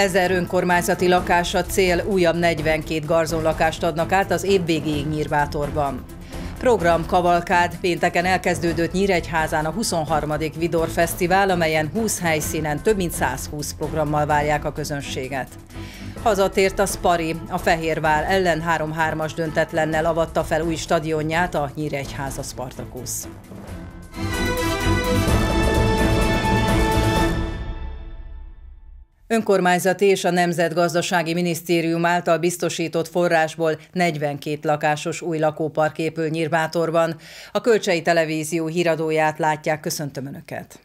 Ezer önkormányzati lakás a cél, újabb 42 garzonlakást adnak át az év végéig Nyírbátorban. Program Kavalkád pénteken elkezdődött Nyíregyházán a 23. Vidor Fesztivál, amelyen 20 helyszínen több mint 120 programmal várják a közönséget. Hazatért a Spari, a Fehérvár ellen 3-3-as döntetlennel avatta fel új stadionját a Nyíregyháza Spartakusz. Önkormányzati és a Nemzetgazdasági Minisztérium által biztosított forrásból 42 lakásos új lakópark épül Nyírbátorban. A Kölcsei Televízió híradóját látják, köszöntöm Önöket!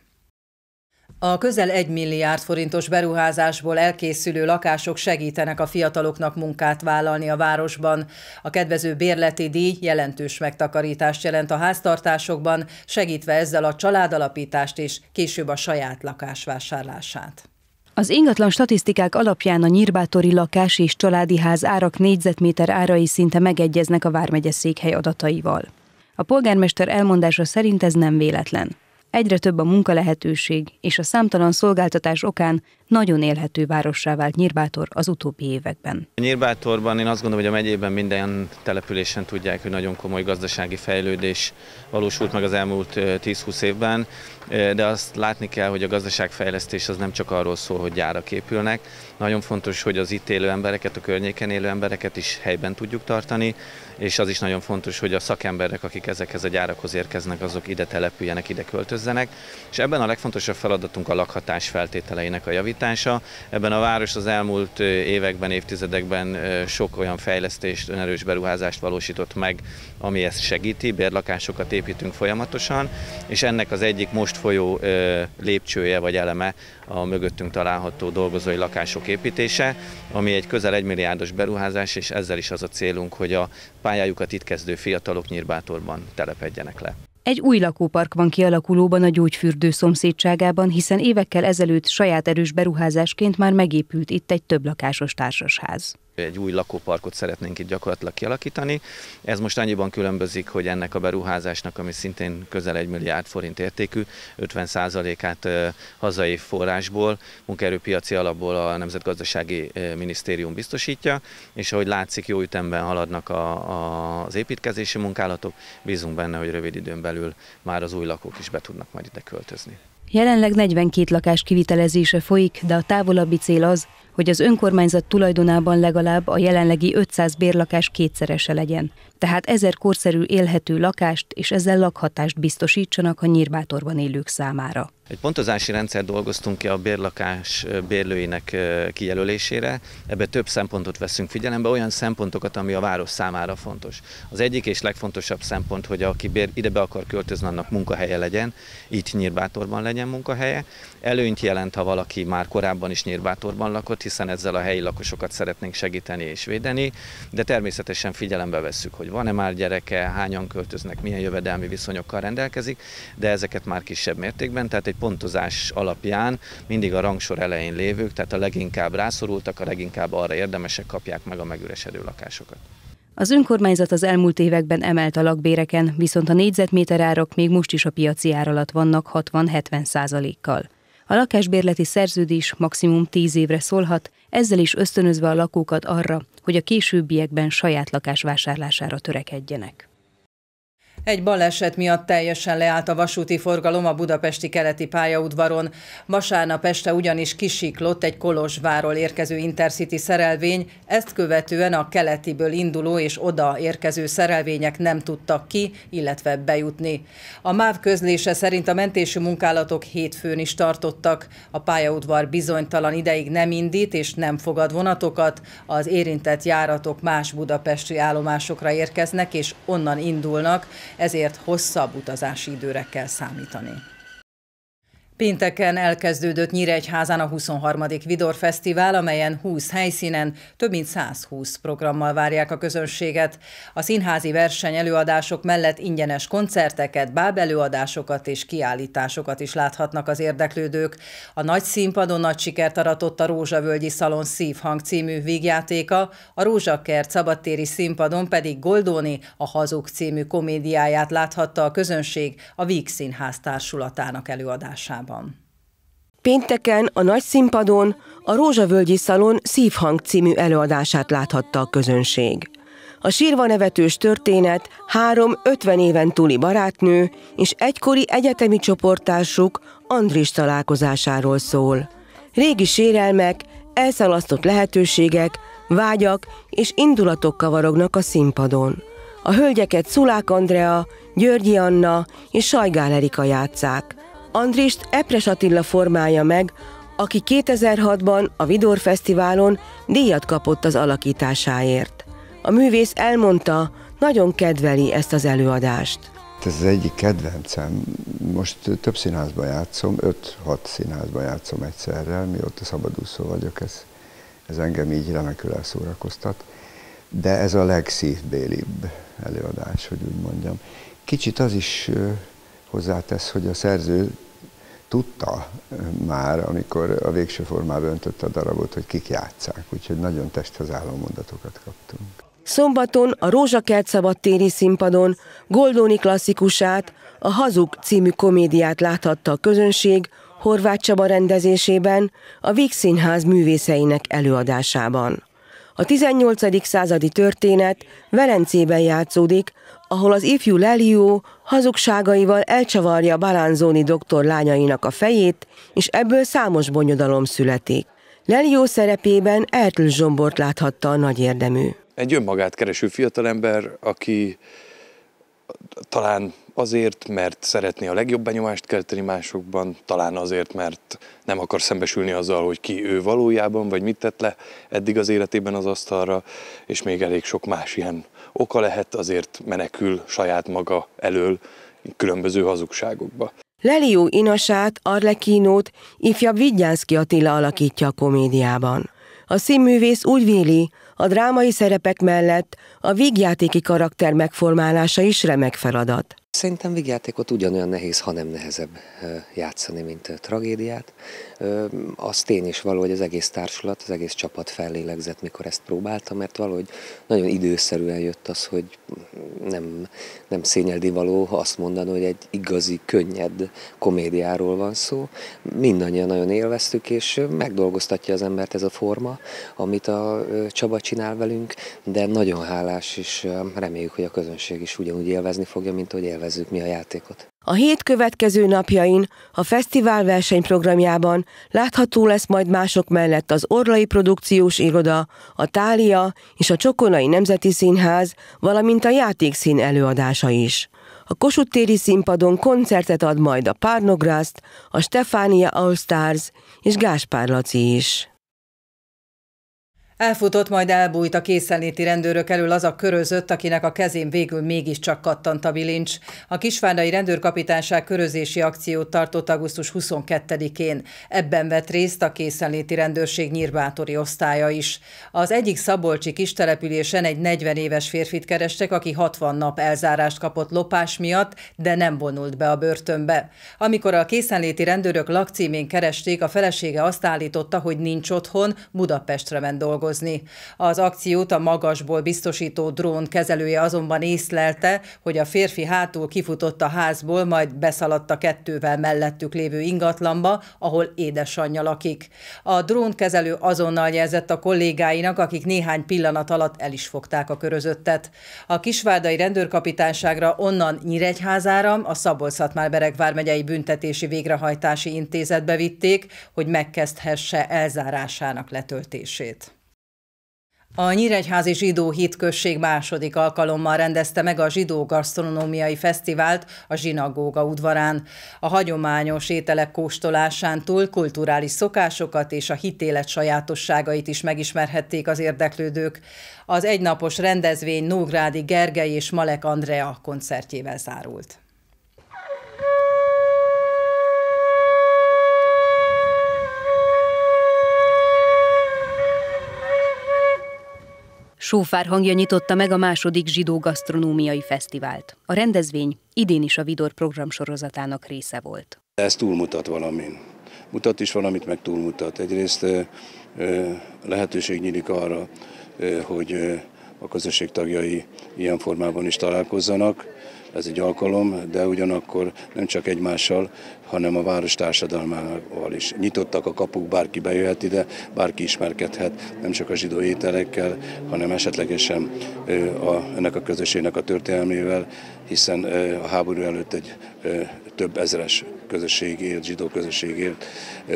A közel 1 milliárd forintos beruházásból elkészülő lakások segítenek a fiataloknak munkát vállalni a városban. A kedvező bérleti díj jelentős megtakarítást jelent a háztartásokban, segítve ezzel a családalapítást és később a saját lakásvásárlását. Az ingatlan statisztikák alapján a nyírbátori lakás és családi ház árak négyzetméter árai szinte megegyeznek a Vármegye székhely adataival. A polgármester elmondása szerint ez nem véletlen. Egyre több a munkalehetőség, és a számtalan szolgáltatás okán nagyon élhető várossá vált Nyírbátor az utóbbi években. Nyírbátorban én azt gondolom, hogy a megyében minden településen tudják, hogy nagyon komoly gazdasági fejlődés valósult meg az elmúlt 10-20 évben, de azt látni kell, hogy a gazdaságfejlesztés az nem csak arról szól, hogy gyárak épülnek. Nagyon fontos, hogy az itt élő embereket, a környéken élő embereket is helyben tudjuk tartani, és az is nagyon fontos, hogy a szakemberek, akik ezekhez a gyárakhoz érkeznek, azok ide települjenek, ide költözzenek. És ebben a legfontosabb feladatunk a lakhatás feltételeinek a javítása. Ebben a város az elmúlt években, évtizedekben sok olyan fejlesztést, önerős beruházást valósított meg, ami ezt segíti, bérlakásokat építünk folyamatosan, és ennek az egyik most folyó lépcsője vagy eleme a mögöttünk található dolgozói lakások építése, ami egy közel egy milliárdos beruházás, és ezzel is az a célunk, hogy a pályájukat itt kezdő fiatalok Nyírbátorban telepedjenek le. Egy új lakópark van kialakulóban a gyógyfürdő szomszédságában, hiszen évekkel ezelőtt saját erős beruházásként már megépült itt egy több lakásos társasház egy új lakóparkot szeretnénk itt gyakorlatilag kialakítani. Ez most annyiban különbözik, hogy ennek a beruházásnak, ami szintén közel egy milliárd forint értékű, 50%-át hazai forrásból, munkaerőpiaci alapból a Nemzetgazdasági Minisztérium biztosítja, és ahogy látszik, jó ütemben haladnak a, a, az építkezési munkálatok, bízunk benne, hogy rövid időn belül már az új lakók is be tudnak majd ide költözni. Jelenleg 42 lakás kivitelezése folyik, de a távolabbi cél az, hogy az önkormányzat tulajdonában legalább a jelenlegi 500 bérlakás kétszerese legyen, tehát ezer korszerű élhető lakást és ezzel lakhatást biztosítsanak a nyírbátorban élők számára. Egy pontozási rendszer dolgoztunk ki a bérlakás bérlőinek kijelölésére. Ebbe több szempontot veszünk figyelembe, olyan szempontokat, ami a város számára fontos. Az egyik és legfontosabb szempont, hogy aki bér, ide be akar költözni, annak munkahelye legyen, itt Nyírbátorban legyen munkahelye. Előnyt jelent, ha valaki már korábban is Nyírbátorban lakott, hiszen ezzel a helyi lakosokat szeretnénk segíteni és védeni, de természetesen figyelembe vesszük, hogy van-e már gyereke, hányan költöznek, milyen jövedelmi viszonyokkal rendelkezik, de ezeket már kisebb mértékben, tehát egy pontozás alapján mindig a rangsor elején lévők, tehát a leginkább rászorultak, a leginkább arra érdemesek kapják meg a megüresedő lakásokat. Az önkormányzat az elmúlt években emelt a lakbéreken, viszont a négyzetméter árak még most is a piaci ár alatt vannak 60-70 százalékkal. A lakásbérleti szerződés maximum 10 évre szólhat, ezzel is ösztönözve a lakókat arra, hogy a későbbiekben saját lakás vásárlására törekedjenek. Egy baleset miatt teljesen leállt a vasúti forgalom a budapesti keleti pályaudvaron. Vasárnap este ugyanis kisiklott egy Kolozsváról érkező Intercity szerelvény, ezt követően a keletiből induló és oda érkező szerelvények nem tudtak ki, illetve bejutni. A MÁV közlése szerint a mentési munkálatok hétfőn is tartottak. A pályaudvar bizonytalan ideig nem indít és nem fogad vonatokat, az érintett járatok más budapesti állomásokra érkeznek és onnan indulnak, ezért hosszabb utazási időre kell számítani. Pénteken elkezdődött Nyíregyházán a 23. Vidor Fesztivál, amelyen 20 helyszínen több mint 120 programmal várják a közönséget. A színházi verseny előadások mellett ingyenes koncerteket, bábelőadásokat és kiállításokat is láthatnak az érdeklődők. A nagy színpadon nagy sikert aratott a Rózsavölgyi Szalon Szívhang című vígjátéka, a Rózsakert szabadtéri színpadon pedig Goldóni a Hazug című komédiáját láthatta a közönség a Víg Színház társulatának előadásában. Pénteken a nagy színpadon a Rózsavölgyi Szalon Szívhang című előadását láthatta a közönség. A sírva nevetős történet három 50 éven túli barátnő és egykori egyetemi csoporttársuk Andris találkozásáról szól. Régi sérelmek, elszalasztott lehetőségek, vágyak és indulatok kavarognak a színpadon. A hölgyeket Szulák Andrea, Györgyi Anna és Sajgál Erika játszák. Andrist Epres Attila formálja meg, aki 2006-ban a Vidor Fesztiválon díjat kapott az alakításáért. A művész elmondta, nagyon kedveli ezt az előadást. Ez az egyik kedvencem. Most több színházban játszom, 5-6 színházban játszom egyszerre, mióta szabadúszó vagyok, ez, ez engem így remekül elszórakoztat. De ez a legszívbélibb előadás, hogy úgy mondjam. Kicsit az is hozzátesz, hogy a szerző tudta már, amikor a végső formába öntötte a darabot, hogy kik játszák, úgyhogy nagyon testhez álló mondatokat kaptunk. Szombaton a Rózsakert szabadtéri színpadon Goldóni klasszikusát, a Hazug című komédiát láthatta a közönség Horváth Csaba rendezésében, a Víg művészeinek előadásában. A 18. századi történet Velencében játszódik, ahol az ifjú Lelió hazugságaival elcsavarja Balánzóni doktor lányainak a fejét, és ebből számos bonyodalom születik. Lelió szerepében Ertl Zsombort láthatta a nagy érdemű. Egy önmagát kereső fiatalember, aki talán azért, mert szeretné a legjobb benyomást kelteni másokban, talán azért, mert nem akar szembesülni azzal, hogy ki ő valójában, vagy mit tett le eddig az életében az asztalra, és még elég sok más ilyen oka lehet, azért menekül saját maga elől különböző hazugságokba. Lelió Inasát, Arlekinót ifjabb Vigyánszki Attila alakítja a komédiában. A színművész úgy véli, a drámai szerepek mellett a vígjátéki karakter megformálása is remek feladat. Szerintem vígjátékot ugyanolyan nehéz, ha nem nehezebb játszani, mint tragédiát. Az tény is való, hogy az egész társulat, az egész csapat fellélegzett, mikor ezt próbáltam, mert valahogy nagyon időszerűen jött az, hogy nem, nem szényeldi való azt mondani, hogy egy igazi, könnyed komédiáról van szó. Mindannyian nagyon élveztük, és megdolgoztatja az embert ez a forma, amit a Csaba csinál velünk, de nagyon hálás, és reméljük, hogy a közönség is ugyanúgy élvezni fogja, mint hogy élvezzük mi a játékot. A hét következő napjain a fesztivál versenyprogramjában látható lesz majd mások mellett az Orlai Produkciós Iroda, a Tália és a Csokonai Nemzeti Színház, valamint a játékszín előadása is. A Kossuth téri színpadon koncertet ad majd a Párnograszt, a Stefánia All Stars és Gáspár Laci is. Elfutott, majd elbújt a készenléti rendőrök elől az a körözött, akinek a kezén végül mégiscsak kattant a bilincs. A kisvárdai rendőrkapitányság körözési akciót tartott augusztus 22-én. Ebben vett részt a készenléti rendőrség nyírbátori osztálya is. Az egyik szabolcsi kistelepülésen egy 40 éves férfit kerestek, aki 60 nap elzárást kapott lopás miatt, de nem vonult be a börtönbe. Amikor a készenléti rendőrök lakcímén keresték, a felesége azt állította, hogy nincs otthon, Budapestre ment dolgozni dolgozni. Az akciót a magasból biztosító drón kezelője azonban észlelte, hogy a férfi hátul kifutott a házból, majd beszaladt a kettővel mellettük lévő ingatlanba, ahol édesanyja lakik. A drónkezelő azonnal jelzett a kollégáinak, akik néhány pillanat alatt el is fogták a körözöttet. A kisvárdai rendőrkapitányságra onnan Nyíregyházára, a Szabolcs-Szatmár-Bereg vármegyei büntetési végrehajtási intézetbe vitték, hogy megkezdhesse elzárásának letöltését. A Nyíregyházi Zsidó Hitközség második alkalommal rendezte meg a Zsidó Gasztronómiai Fesztivált a Zsinagóga udvarán. A hagyományos ételek kóstolásán túl kulturális szokásokat és a hitélet sajátosságait is megismerhették az érdeklődők. Az egynapos rendezvény Nógrádi Gergely és Malek Andrea koncertjével zárult. Sófár hangja nyitotta meg a második zsidó gasztronómiai fesztivált. A rendezvény idén is a Vidor program sorozatának része volt. Ez túlmutat valamin. Mutat is valamit, meg túlmutat. Egyrészt lehetőség nyílik arra, hogy a közösség tagjai ilyen formában is találkozzanak. Ez egy alkalom, de ugyanakkor nem csak egymással, hanem a város társadalmával is. Nyitottak a kapuk, bárki bejöhet ide, bárki ismerkedhet, nem csak a zsidó ételekkel, hanem esetlegesen a, ennek a közösségnek a történelmével, hiszen a háború előtt egy több ezeres közösség élt, zsidó közösség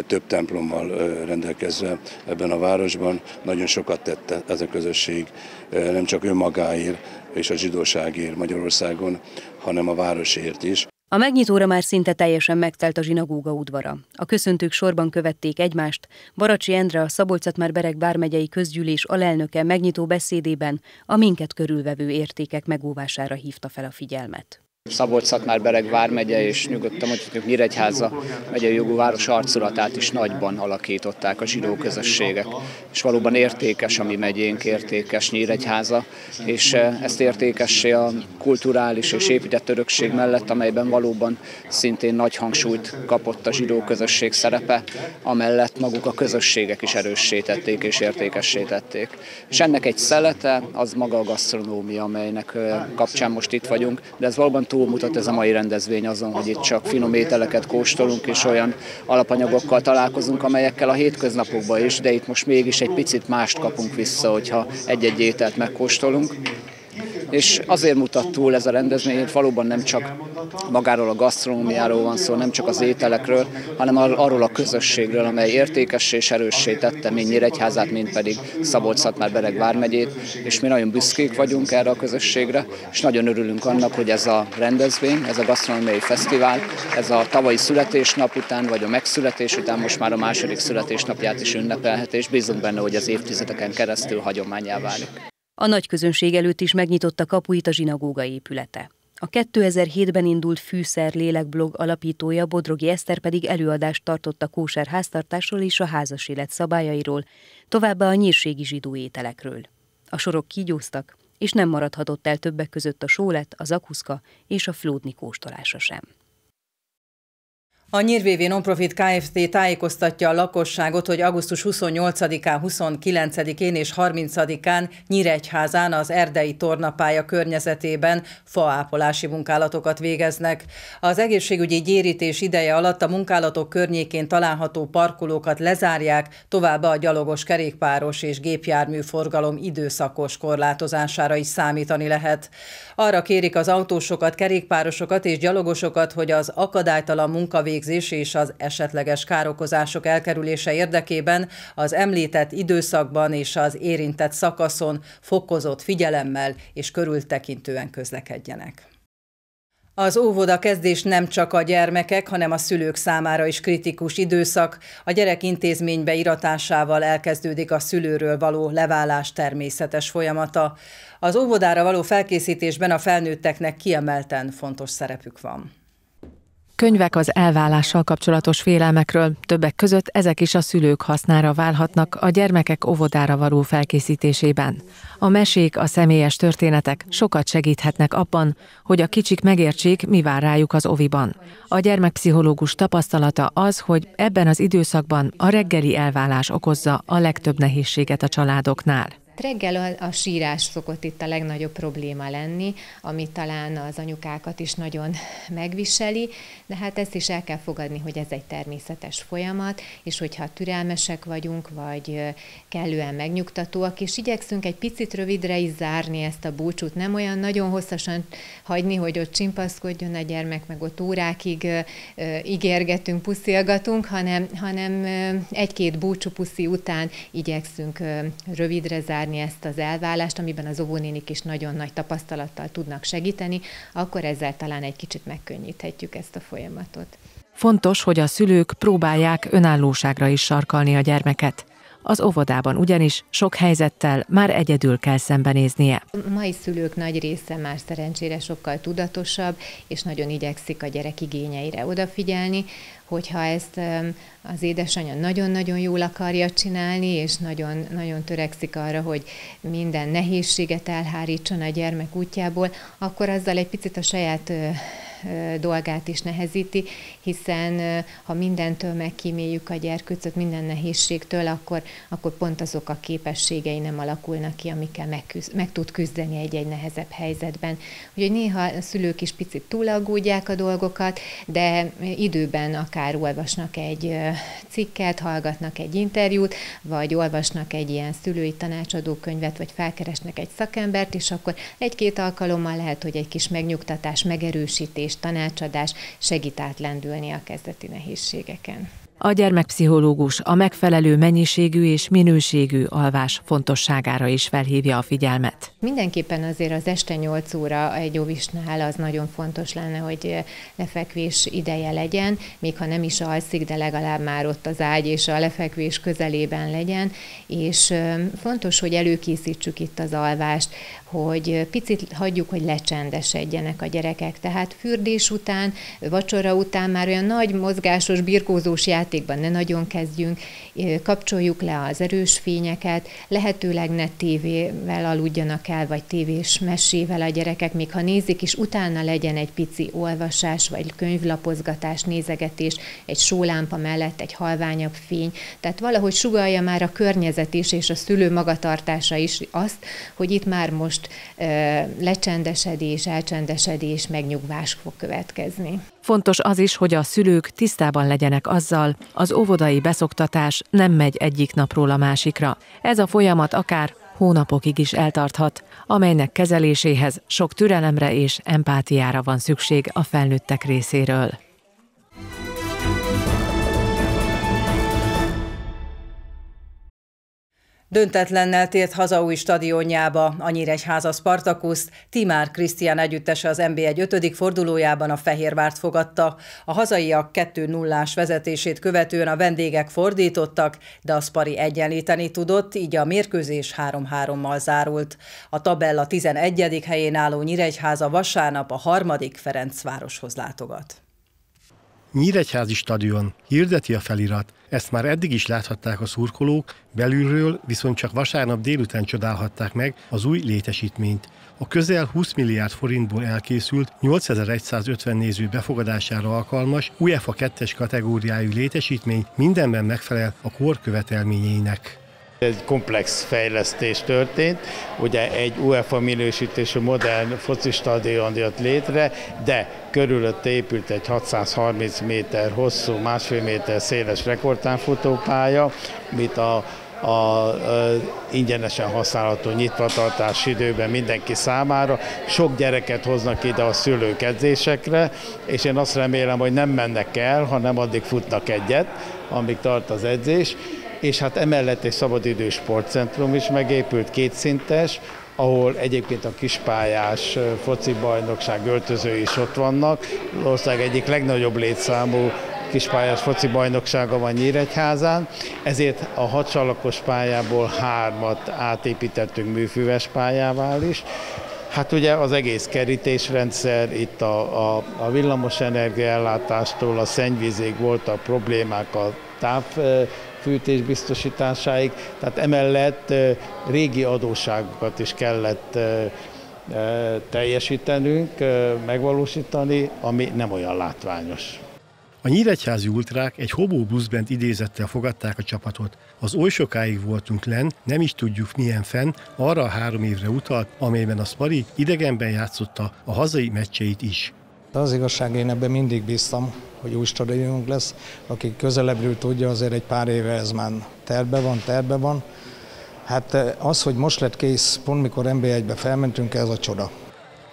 több templommal rendelkezve ebben a városban. Nagyon sokat tette ez a közösség, nem csak önmagáért és a zsidóságért Magyarországon, hanem a városért is. A megnyitóra már szinte teljesen megtelt a zsinagóga udvara. A köszöntők sorban követték egymást. Baracsi Endre, a szabolcs már bereg bármegyei közgyűlés alelnöke megnyitó beszédében a minket körülvevő értékek megóvására hívta fel a figyelmet szabolcs már bereg vármegye és nyugodtan mondhatjuk Nyíregyháza megyei jogú város arculatát is nagyban alakították a zsidó közösségek. És valóban értékes a mi megyénk, értékes Nyíregyháza, és eh, ezt értékessé a kulturális és épített örökség mellett, amelyben valóban szintén nagy hangsúlyt kapott a zsidó közösség szerepe, amellett maguk a közösségek is erősítették és értékesítették. És ennek egy szelete az maga a gasztronómia, amelynek eh, kapcsán most itt vagyunk, de ez valóban túlmutat ez a mai rendezvény azon, hogy itt csak finom ételeket kóstolunk, és olyan alapanyagokkal találkozunk, amelyekkel a hétköznapokban is, de itt most mégis egy picit mást kapunk vissza, hogyha egy-egy ételt megkóstolunk és azért mutat túl ez a rendezvény, hogy valóban nem csak magáról a gasztronómiáról van szó, nem csak az ételekről, hanem arról a közösségről, amely értékessé és erőssé tette mind Nyíregyházát, mind pedig szabolcs már bereg vármegyét, és mi nagyon büszkék vagyunk erre a közösségre, és nagyon örülünk annak, hogy ez a rendezvény, ez a gasztronómiai fesztivál, ez a tavalyi születésnap után, vagy a megszületés után most már a második születésnapját is ünnepelhet, és bízunk benne, hogy az évtizedeken keresztül hagyományá válik. A nagy közönség előtt is megnyitotta kapuit a zsinagóga épülete. A 2007-ben indult Fűszer lélekblog alapítója Bodrogi Eszter pedig előadást tartott a kóser háztartásról és a házas élet szabályairól, továbbá a nyírségi zsidó ételekről. A sorok kígyóztak, és nem maradhatott el többek között a sólet, a zakuszka és a flódni kóstolása sem. A Nyírvévi Nonprofit Kft. tájékoztatja a lakosságot, hogy augusztus 28-án, 29-én és 30-án Nyíregyházán az erdei tornapálya környezetében faápolási munkálatokat végeznek. Az egészségügyi gyérítés ideje alatt a munkálatok környékén található parkolókat lezárják, továbbá a gyalogos kerékpáros és gépjármű forgalom időszakos korlátozására is számítani lehet. Arra kérik az autósokat, kerékpárosokat és gyalogosokat, hogy az akadálytalan munkavégzés és az esetleges károkozások elkerülése érdekében az említett időszakban és az érintett szakaszon fokozott figyelemmel és körültekintően közlekedjenek. Az óvoda kezdés nem csak a gyermekek, hanem a szülők számára is kritikus időszak. A gyerek intézménybe iratásával elkezdődik a szülőről való leválás természetes folyamata. Az óvodára való felkészítésben a felnőtteknek kiemelten fontos szerepük van. Könyvek az elválással kapcsolatos félelmekről, többek között ezek is a szülők hasznára válhatnak a gyermekek óvodára való felkészítésében. A mesék, a személyes történetek sokat segíthetnek abban, hogy a kicsik megértsék, mi vár rájuk az oviban. A gyermekpszichológus tapasztalata az, hogy ebben az időszakban a reggeli elválás okozza a legtöbb nehézséget a családoknál. Reggel a, a sírás szokott itt a legnagyobb probléma lenni, ami talán az anyukákat is nagyon megviseli, de hát ezt is el kell fogadni, hogy ez egy természetes folyamat, és hogyha türelmesek vagyunk, vagy kellően megnyugtatóak, és igyekszünk egy picit rövidre is zárni ezt a búcsút, nem olyan nagyon hosszasan hagyni, hogy ott csimpaszkodjon a gyermek, meg ott órákig ígérgetünk, puszilgatunk, hanem, hanem egy-két búcsú puszi után igyekszünk rövidre zárni, lezárni ezt az elválást, amiben az óvónénik is nagyon nagy tapasztalattal tudnak segíteni, akkor ezzel talán egy kicsit megkönnyíthetjük ezt a folyamatot. Fontos, hogy a szülők próbálják önállóságra is sarkalni a gyermeket. Az óvodában ugyanis sok helyzettel már egyedül kell szembenéznie. A mai szülők nagy része már szerencsére sokkal tudatosabb, és nagyon igyekszik a gyerek igényeire odafigyelni, hogyha ezt az édesanyja nagyon-nagyon jól akarja csinálni, és nagyon, nagyon törekszik arra, hogy minden nehézséget elhárítson a gyermek útjából, akkor azzal egy picit a saját dolgát is nehezíti, hiszen ha mindentől megkíméljük a gyerkőcöt, minden nehézségtől, akkor, akkor pont azok a képességei nem alakulnak ki, amikkel megküzd, meg tud küzdeni egy-egy nehezebb helyzetben. Úgyhogy néha a szülők is picit túlaggódják a dolgokat, de időben akár olvasnak egy cikket, hallgatnak egy interjút, vagy olvasnak egy ilyen szülői tanácsadó könyvet, vagy felkeresnek egy szakembert, és akkor egy-két alkalommal lehet, hogy egy kis megnyugtatás, megerősítés, tanácsadás segít átlendülni a kezdeti nehézségeken. A gyermekpszichológus a megfelelő mennyiségű és minőségű alvás fontosságára is felhívja a figyelmet. Mindenképpen azért az este 8 óra egy óvisnál az nagyon fontos lenne, hogy lefekvés ideje legyen, még ha nem is alszik, de legalább már ott az ágy és a lefekvés közelében legyen, és fontos, hogy előkészítsük itt az alvást, hogy picit hagyjuk, hogy lecsendesedjenek a gyerekek. Tehát fürdés után, vacsora után már olyan nagy mozgásos, birkózós játékban ne nagyon kezdjünk, kapcsoljuk le az erős fényeket, lehetőleg ne tévével aludjanak el, vagy tévés mesével a gyerekek, még ha nézik is, utána legyen egy pici olvasás, vagy könyvlapozgatás, nézegetés, egy sólámpa mellett egy halványabb fény. Tehát valahogy sugalja már a környezet is, és a szülő magatartása is azt, hogy itt már most lecsendesedés, elcsendesedés, megnyugvás fog következni. Fontos az is, hogy a szülők tisztában legyenek azzal, az óvodai beszoktatás nem megy egyik napról a másikra. Ez a folyamat akár hónapokig is eltarthat, amelynek kezeléséhez sok türelemre és empátiára van szükség a felnőttek részéről. Döntetlennel tért haza új stadionjába a Nyíregyháza Spartakuszt, Timár Krisztián együttese az NB1 5. fordulójában a Fehérvárt fogadta. A hazaiak 2 0 vezetését követően a vendégek fordítottak, de a Spari egyenlíteni tudott, így a mérkőzés 3-3-mal zárult. A tabella 11. helyén álló Nyíregyháza vasárnap a harmadik Ferencvároshoz látogat. Nyíregyházi stadion, hirdeti a felirat. Ezt már eddig is láthatták a szurkolók, belülről viszont csak vasárnap délután csodálhatták meg az új létesítményt. A közel 20 milliárd forintból elkészült, 8150 néző befogadására alkalmas UEFA 2-es kategóriájú létesítmény mindenben megfelel a kor követelményeinek. Egy komplex fejlesztés történt, ugye egy UEFA minősítésű modern foci stadion jött létre, de körülött épült egy 630 méter hosszú, másfél méter széles rekordtánfutópálya, mit a a, a ingyenesen használható nyitvatartás időben mindenki számára. Sok gyereket hoznak ide a szülők edzésekre, és én azt remélem, hogy nem mennek el, hanem addig futnak egyet, amíg tart az edzés és hát emellett egy szabadidős sportcentrum is megépült, kétszintes, ahol egyébként a kispályás foci bajnokság öltözői is ott vannak. Ország egyik legnagyobb létszámú kispályás foci bajnoksága van Nyíregyházán, ezért a hatsalakos pályából hármat átépítettünk műfüves pályává is. Hát ugye az egész kerítésrendszer, itt a, a, a villamos energiaellátástól a szennyvízig voltak problémák a táv fűtés biztosításáig, tehát emellett régi adóságokat is kellett teljesítenünk, megvalósítani, ami nem olyan látványos. A nyíregyházi ultrák egy Hobó Bluesband idézettel fogadták a csapatot. Az oly sokáig voltunk len, nem is tudjuk milyen fenn, arra a három évre utalt, amelyben a Spari idegenben játszotta a hazai meccseit is. De az igazság, én ebben mindig bíztam, hogy új stadionunk lesz. Aki közelebbről tudja, azért egy pár éve ez már terve van, terve van. Hát eh, az, hogy most lett kész, pont mikor NB1-be felmentünk, ez a csoda.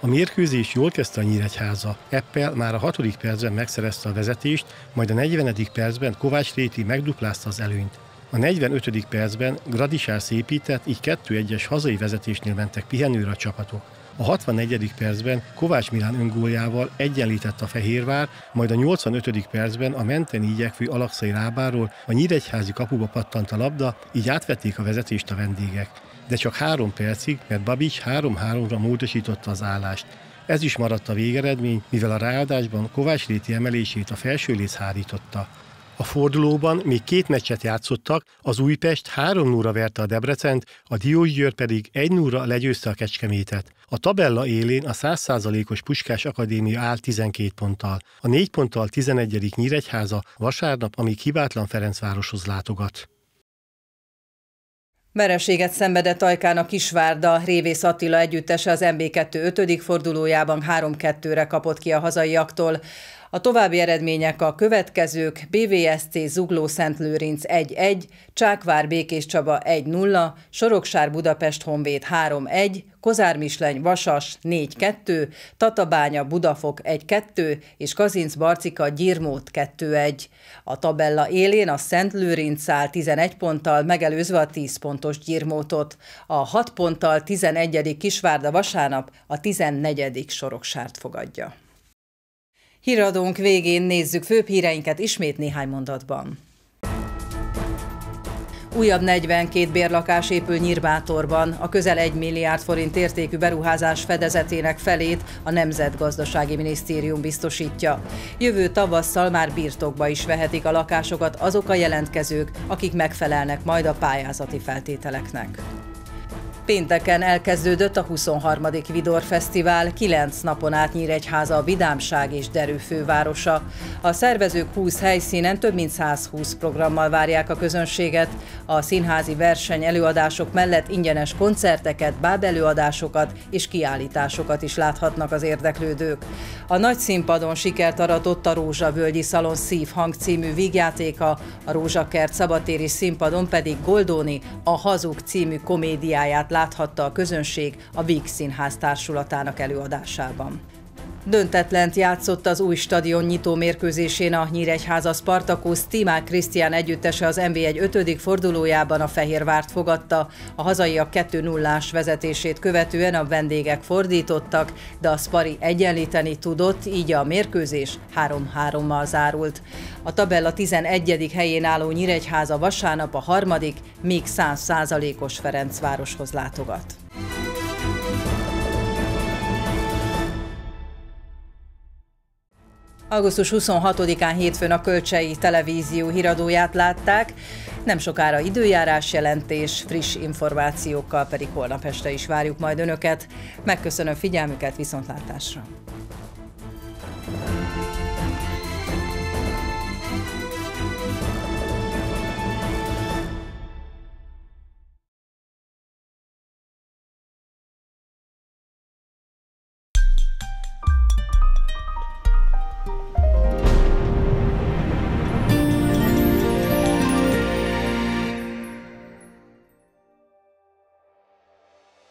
A mérkőzés jól kezdte a Nyíregyháza. Eppel már a hatodik percben megszerezte a vezetést, majd a 40. percben Kovács Réti megduplázta az előnyt. A 45. percben Gradisár szépített, így 2-1-es hazai vezetésnél mentek pihenőre a csapatok. A 64. percben Kovács Milán öngóljával egyenlített a Fehérvár, majd a 85. percben a menten igyekvő Alakszai lábáról a Nyíregyházi kapuba pattant a labda, így átvették a vezetést a vendégek. De csak három percig, mert Babics 3-3-ra módosította az állást. Ez is maradt a végeredmény, mivel a ráadásban Kovács Réti emelését a felső léc hárította. A fordulóban még két meccset játszottak, az Újpest 3 0 verte a Debrecent, a Diósgyőr pedig 1 0 legyőzte a Kecskemétet. A tabella élén a 100%-os Puskás Akadémia áll 12 ponttal. A 4 ponttal 11. Nyíregyháza vasárnap, amíg hibátlan Ferencvároshoz látogat. Vereséget szenvedett Ajkán a Kisvárda, Révész Attila együttese az MB2 5. fordulójában 3-2-re kapott ki a hazaiaktól. A további eredmények a következők, BVSC Zugló Lőrinc 1-1, Csákvár Békés Csaba 1-0, Soroksár Budapest Honvéd 3-1, Kozár Misleny Vasas 4-2, Tatabánya Budafok 1-2 és Kazinc Barcika Gyirmót 2-1. A tabella élén a Szent Lőrinc áll 11 ponttal, megelőzve a 10 pontos Gyirmótot. A 6 ponttal 11. Kisvárda vasárnap a 14. Soroksárt fogadja. Híradónk végén nézzük főbb híreinket ismét néhány mondatban. Újabb 42 bérlakás épül Nyírbátorban. A közel 1 milliárd forint értékű beruházás fedezetének felét a Nemzetgazdasági Minisztérium biztosítja. Jövő tavasszal már birtokba is vehetik a lakásokat azok a jelentkezők, akik megfelelnek majd a pályázati feltételeknek. Pénteken elkezdődött a 23. Vidor Fesztivál, 9 napon át Nyíregyháza a vidámság és derű fővárosa. A szervezők 20 helyszínen több mint 120 programmal várják a közönséget. A színházi verseny előadások mellett ingyenes koncerteket, bábelőadásokat és kiállításokat is láthatnak az érdeklődők. A nagy színpadon sikert aratott a Rózsa Völgyi Szalon Szívhang című vígjátéka, a Rózsakert szabatéri színpadon pedig Goldóni a Hazug című komédiáját láthatta a közönség a Víg Színház társulatának előadásában. Döntetlent játszott az új stadion nyitó mérkőzésén a Nyíregyháza Spartakusz Timák Krisztián együttese az NB1 5. fordulójában a Fehérvárt fogadta. A hazaiak 2-0-ás vezetését követően a vendégek fordítottak, de a Spari egyenlíteni tudott, így a mérkőzés 3-3-mal zárult. A tabella 11. helyén álló Nyíregyháza vasárnap a harmadik, még 100%-os Ferencvároshoz látogat. Augusztus 26-án hétfőn a Kölcsei Televízió híradóját látták, nem sokára időjárás jelentés, friss információkkal pedig holnap este is várjuk majd Önöket. Megköszönöm figyelmüket, viszontlátásra!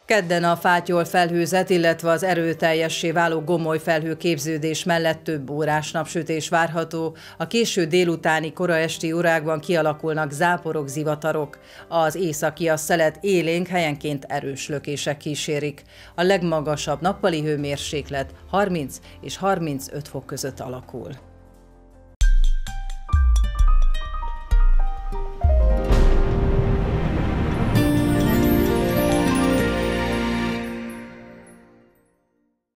Kedden a fátyol felhőzet, illetve az erőteljessé váló gomoly felhő képződés mellett több órás napsütés várható. A késő délutáni koraesti órákban kialakulnak záporok, zivatarok. Az északi a szelet élénk helyenként erős lökések kísérik. A legmagasabb nappali hőmérséklet 30 és 35 fok között alakul.